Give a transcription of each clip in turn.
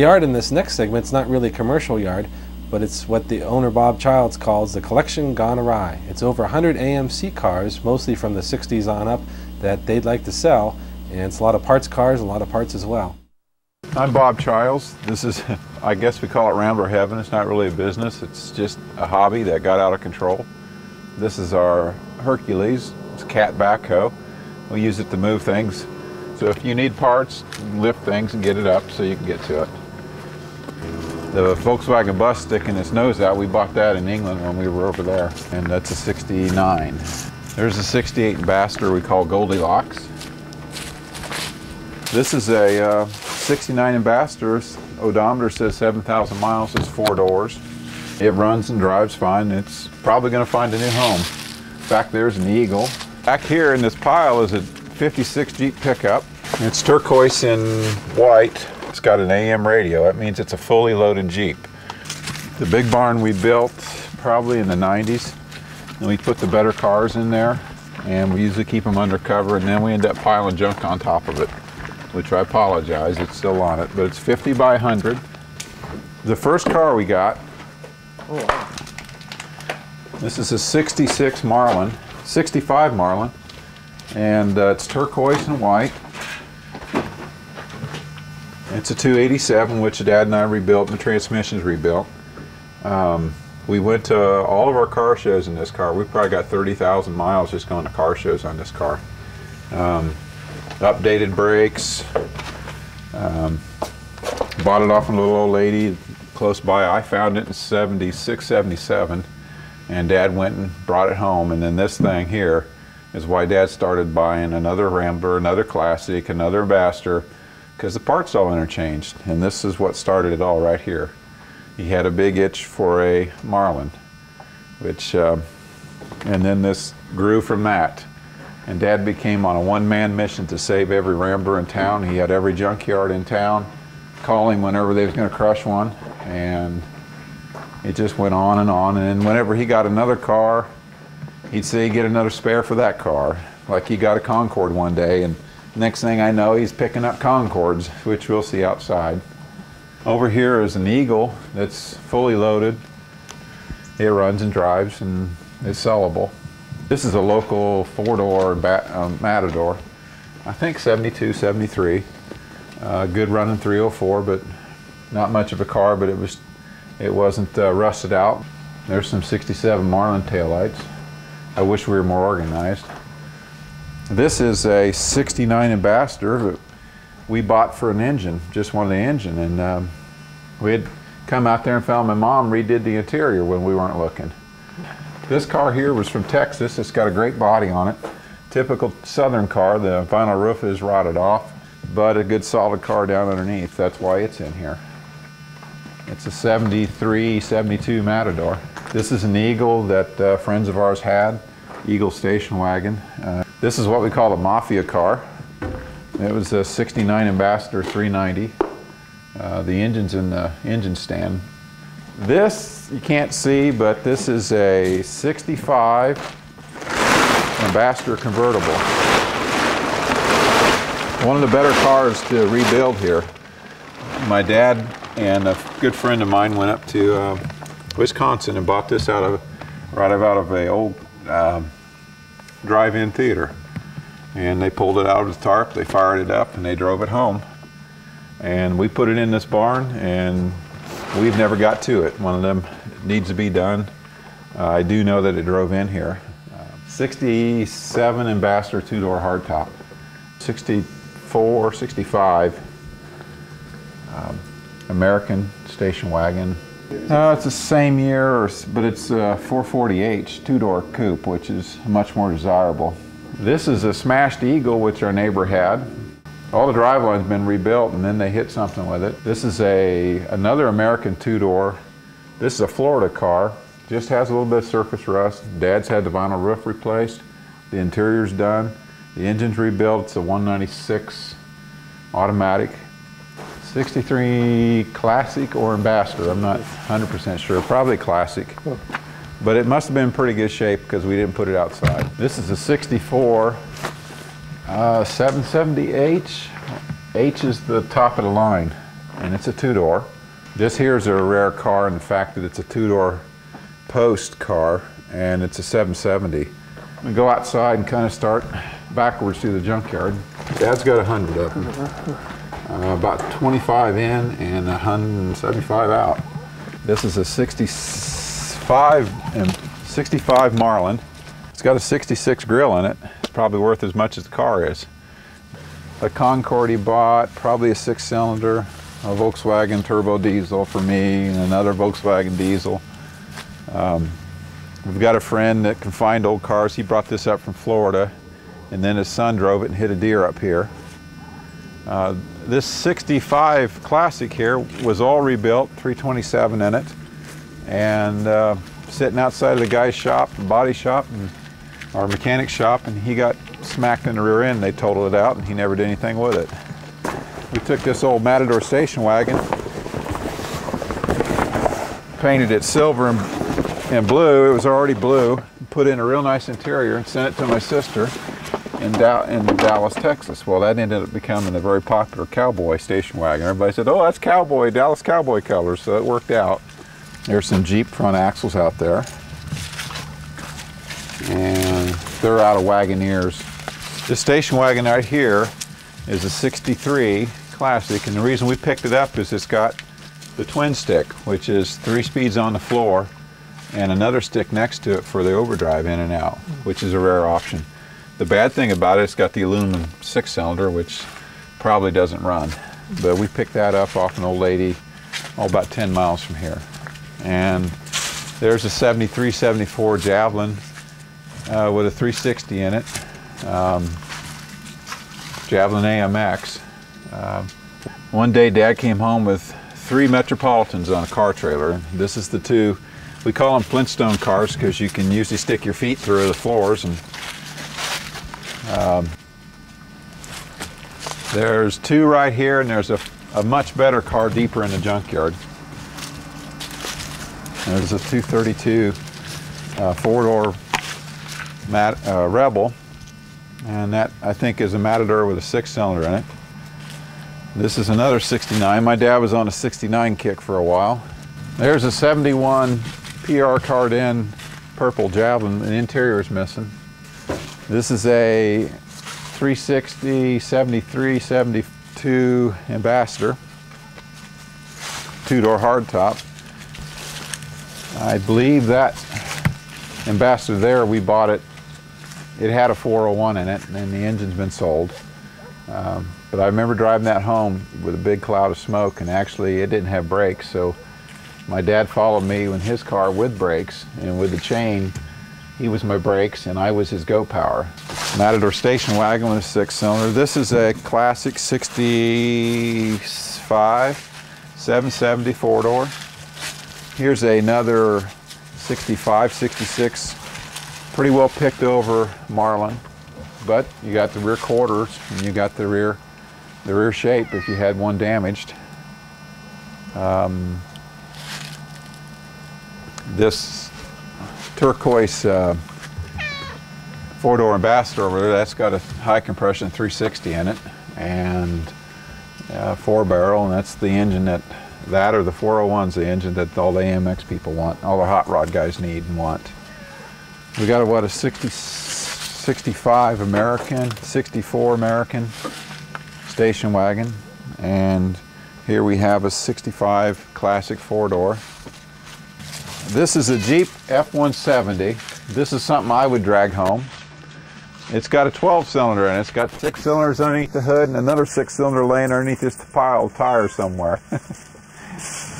yard in this next segment is not really a commercial yard, but it's what the owner Bob Childs calls the collection gone awry. It's over 100 AMC cars, mostly from the 60s on up, that they'd like to sell, and it's a lot of parts cars, a lot of parts as well. I'm Bob Childs. This is, I guess we call it Rambler Heaven. It's not really a business, it's just a hobby that got out of control. This is our Hercules. It's cat backhoe. We use it to move things. So if you need parts, lift things and get it up so you can get to it. The Volkswagen bus sticking its nose out, we bought that in England when we were over there, and that's a 69. There's a 68 Ambassador we call Goldilocks. This is a uh, 69 Ambassador. Odometer says 7,000 miles. It's four doors. It runs and drives fine. It's probably going to find a new home. Back there's an Eagle. Back here in this pile is a 56 Jeep pickup. It's turquoise and white. Got an AM radio. That means it's a fully loaded Jeep. The big barn we built probably in the 90s. And we put the better cars in there and we usually keep them undercover and then we end up piling junk on top of it, which I apologize, it's still on it, but it's 50 by 100. The first car we got, Oh. this is a 66 Marlin, 65 Marlin, and uh, it's turquoise and white. It's a 287, which Dad and I rebuilt, and the transmission's rebuilt. Um, we went to all of our car shows in this car. We probably got 30,000 miles just going to car shows on this car. Um, updated brakes. Um, bought it off a little old lady close by. I found it in 76, 77, and Dad went and brought it home. And then this thing here is why Dad started buying another Rambler, another Classic, another Ambassador, because the parts all interchanged. And this is what started it all right here. He had a big itch for a Marlin, which, uh, and then this grew from that. And Dad became on a one-man mission to save every Rambler in town. He had every junkyard in town call him whenever they was going to crush one, and it just went on and on. And whenever he got another car, he'd say get another spare for that car. Like he got a Concord one day, and next thing I know, he's picking up Concords, which we'll see outside. Over here is an Eagle that's fully loaded. It runs and drives and is sellable. This is a local four-door um, Matador. I think 72, 73. Uh, good running 304, but not much of a car, but it was it wasn't uh, rusted out. There's some 67 Marlin taillights. I wish we were more organized. This is a 69 Ambassador that we bought for an engine, just one of the engine, and um, we had come out there and found my mom redid the interior when we weren't looking. This car here was from Texas. It's got a great body on it. Typical Southern car. The vinyl roof is rotted off, but a good solid car down underneath. That's why it's in here. It's a 73, 72 Matador. This is an Eagle that uh, friends of ours had, Eagle station wagon. Uh, this is what we call a mafia car. It was a 69 Ambassador 390. Uh, the engine's in the engine stand. This you can't see, but this is a 65 Ambassador convertible. One of the better cars to rebuild here. My dad and a good friend of mine went up to uh, Wisconsin and bought this out of right out of a old um, drive-in theater. And they pulled it out of the tarp, they fired it up, and they drove it home. And we put it in this barn, and we've never got to it. One of them needs to be done. Uh, I do know that it drove in here. Uh, 67 Ambassador two-door hardtop. 64, 65 um, American station wagon. Uh, it's the same year, but it's a 440H two-door coupe, which is much more desirable. This is a smashed Eagle, which our neighbor had. All the driveline's been rebuilt and then they hit something with it. This is a another American two-door. This is a Florida car. Just has a little bit of surface rust. Dad's had the vinyl roof replaced. The interior's done. The engine's rebuilt. It's a 196 automatic. 63 Classic or Ambassador. I'm not 100% sure. Probably Classic. But it must have been pretty good shape because we didn't put it outside. This is a 64 uh, 770H. H is the top of the line. and it's a two-door. This here is a rare car in the fact that it's a two-door post car, and it's a 770. We go outside and kind of start backwards through the junkyard. Dad's got a hundred of them. Uh, about 25 in and 175 out. This is a 65 and 65 Marlin. It's got a 66 grill in it. It's probably worth as much as the car is. A Concord he bought, probably a six cylinder, a Volkswagen turbo diesel for me, and another Volkswagen diesel. Um, we've got a friend that can find old cars. He brought this up from Florida, and then his son drove it and hit a deer up here. Uh, this 65 Classic here was all rebuilt, 327 in it, and uh, sitting outside of the guy's shop, body shop, and our mechanic shop, and he got smacked in the rear end. They totaled it out, and he never did anything with it. We took this old Matador station wagon, painted it silver and, and blue. It was already blue. Put in a real nice interior and sent it to my sister in, da in Dallas, Texas. Well, that ended up becoming a very popular cowboy station wagon. Everybody said, "Oh, that's cowboy Dallas cowboy colors," so it worked out. There's some Jeep front axles out there, and they're out of Wagoneers. This station wagon right here is a 63 Classic, and the reason we picked it up is it's got the twin stick, which is three speeds on the floor, and another stick next to it for the overdrive in and out, which is a rare option. The bad thing about it, it's got the aluminum six cylinder, which probably doesn't run. But we picked that up off an old lady, oh, about 10 miles from here. And there's a 73, 74 Javelin uh, with a 360 in it. Um, Javelin AMX. Uh, one day dad came home with three Metropolitans on a car trailer. This is the two, we call them Flintstone cars because you can usually stick your feet through the floors and um, there's two right here, and there's a, a, much better car deeper in the junkyard. There's a 232 uh, four-door uh, Rebel, and that I think is a Matador with a six-cylinder in it. This is another 69. My dad was on a 69 kick for a while. There's a 71 Pierre Cardin purple Javelin. The interior is missing. This is a 360, 73, 72 Ambassador, two-door hardtop. I believe that Ambassador there, we bought it, it had a 401 in it, and the engine's been sold. Um, but I remember driving that home with a big cloud of smoke, and actually it didn't have brakes, so my dad followed me in his car with brakes, and with the chain, he was my brakes and I was his go power. Matador station wagon with a six cylinder. This is a classic 65 770 four door. Here's another 65, 66, pretty well picked over Marlin, but you got the rear quarters and you got the rear, the rear shape if you had one damaged. Um, this turquoise uh, four-door Ambassador over there, that's got a high compression 360 in it and uh, four barrel and that's the engine that that or the 401's the engine that all the AMX people want, all the hot rod guys need and want. We got a, what a 60, 65 American, 64 American station wagon and here we have a 65 classic four door this is a Jeep F-170. This is something I would drag home. It's got a 12 cylinder in it. It's got six cylinders underneath the hood and another six cylinder laying underneath this pile of tires somewhere.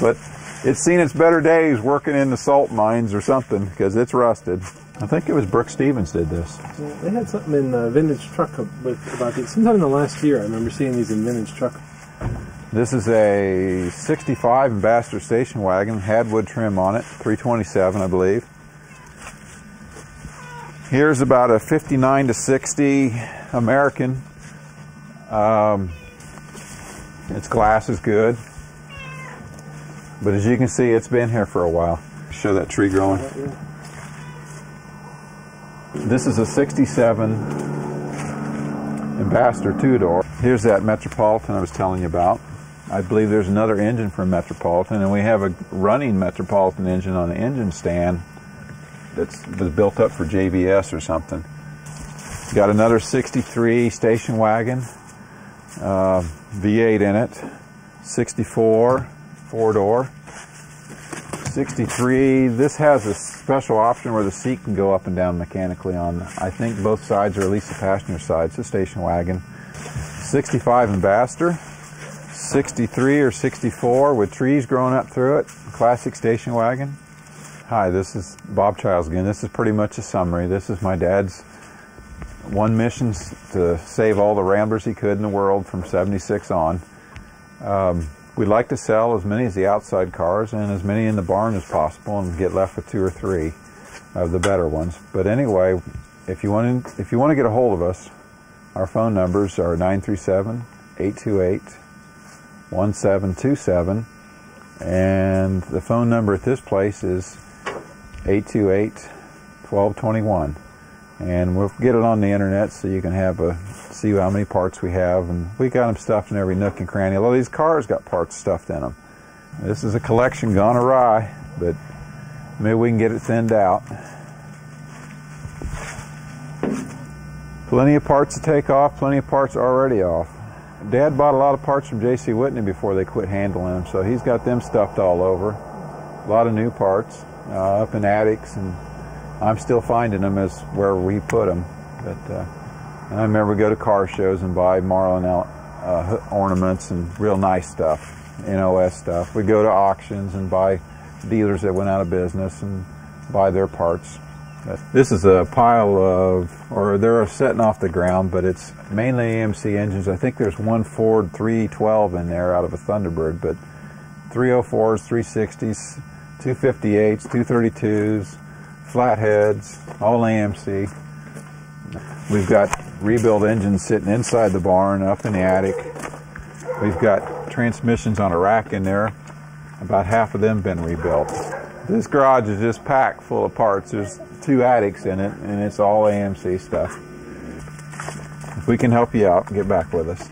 but it's seen its better days working in the salt mines or something because it's rusted. I think it was Brooks Stevens did this. Yeah, they had something in the vintage truck with about these. Sometime in the last year, I remember seeing these in vintage truck. This is a 65 Ambassador station wagon, had wood trim on it, 327 I believe. Here's about a 59 to 60 American. Um, its glass is good. But as you can see, it's been here for a while. Show that tree growing. This is a 67 Ambassador two-door. Here's that Metropolitan I was telling you about. I believe there's another engine from Metropolitan, and we have a running Metropolitan engine on the engine stand that's was built up for JVS or something. Got another 63 station wagon, uh, V8 in it, 64 four door. 63, this has a special option where the seat can go up and down mechanically on, I think both sides or at least the passenger side. It's a station wagon. 65 Ambassador, 63 or 64 with trees growing up through it. Classic station wagon. Hi, this is Bob Childs again. This is pretty much a summary. This is my dad's one mission to save all the ramblers he could in the world from 76 on. Um, we'd like to sell as many as the outside cars and as many in the barn as possible and get left with two or three of the better ones. But anyway, if you want to, if you want to get a hold of us, our phone numbers are 937-828-1727 and the phone number at this place is 828-1221 and we'll get it on the internet so you can have a see how many parts we have. And we got them stuffed in every nook and cranny. A lot of these cars got parts stuffed in them this is a collection gone awry but maybe we can get it thinned out. Plenty of parts to take off plenty of parts already off dad bought a lot of parts from jc whitney before they quit handling them so he's got them stuffed all over a lot of new parts uh, up in attics and I'm still finding them as where we put them. But uh, and I remember go to car shows and buy Marlin uh, ornaments and real nice stuff, NOS stuff. We go to auctions and buy dealers that went out of business and buy their parts. This is a pile of, or they're setting off the ground, but it's mainly AMC engines. I think there's one Ford 312 in there out of a Thunderbird, but 304s, 360s, 258s, 232s, flatheads, all AMC. We've got rebuilt engines sitting inside the barn, up in the attic. We've got transmissions on a rack in there. About half of them been rebuilt. This garage is just packed full of parts. There's two attics in it, and it's all AMC stuff. If we can help you out, get back with us.